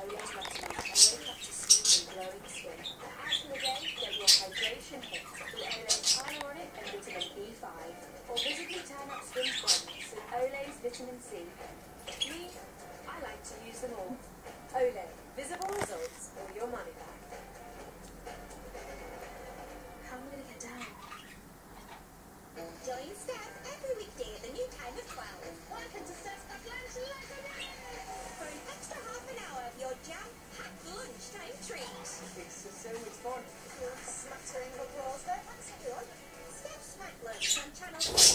Olay's Vitamin and wake up to smooth and glowing skin. Out for the day, get your hydration hit with Olay's hyaluronic and vitamin B5. Or visibly turn up skin's brightness with Olay's vitamin C. Me, I like to use them all. Olay, visible results or your money back. How am I going to get down? Join Steph smattering of there. Thanks everyone. Steph's Smack on Channel 4.